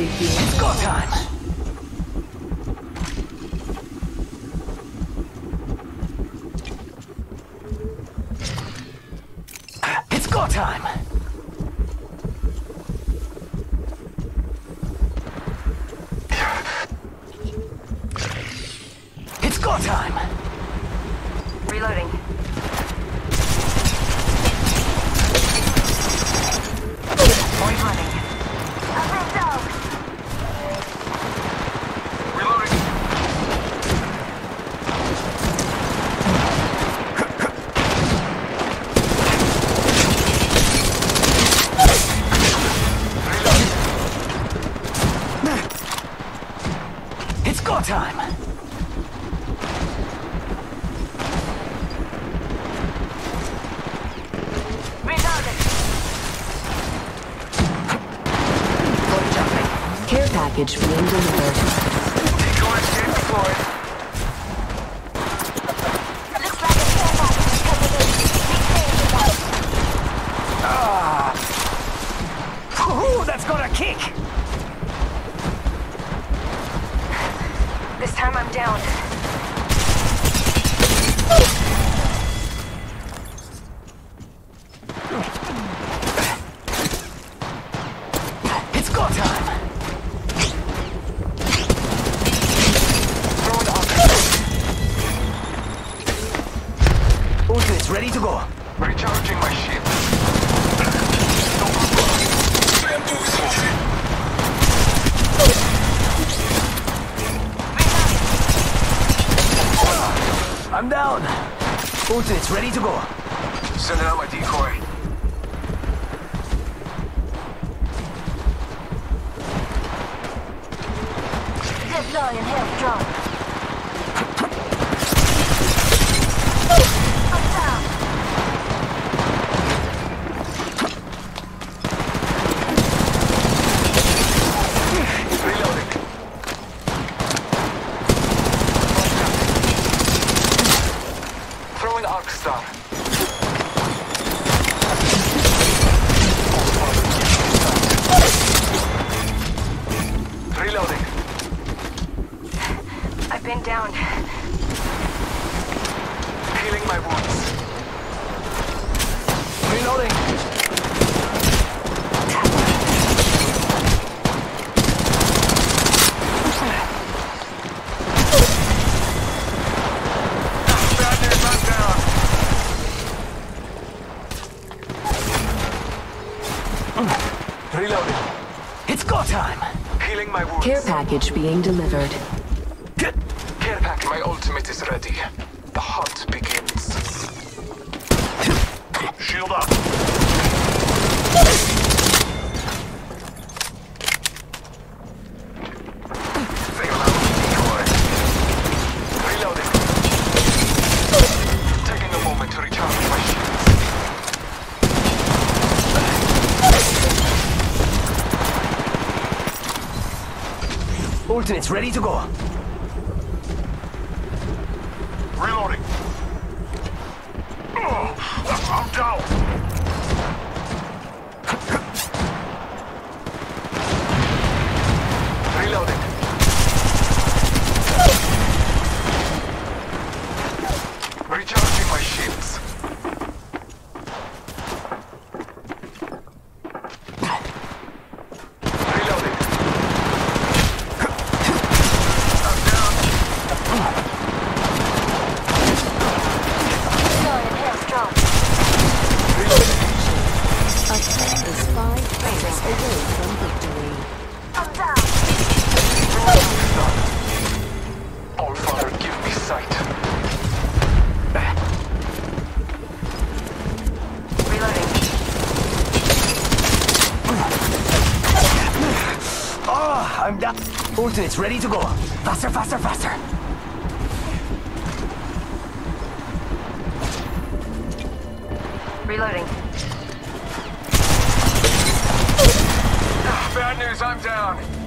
begins. Go time! It's go time! It's go time! Reloading. Point running. Reloading. It's go time! Reloading. Care package being delivered. Decoy escape deployed. Looks like a care package coming in. Be. Ooh, that's got a kick! This time I'm down. It's go time! Throwing up. Ultimate's ready to go. Recharging my shield. I'm down. Ultimate's ready to go. Sending out my decoy. Down. Healing my wounds. Reloading. Bad news, I'm down. Reloading. It's go time. Healing my wounds. Care package being delivered. Care pack, my ultimate is ready. The hunt begins. Shield up. Reloading. Taking a moment to recharge ready to go. I'm down. Ultimate's ready to go. Faster, faster, faster. Reloading. Bad news, I'm down.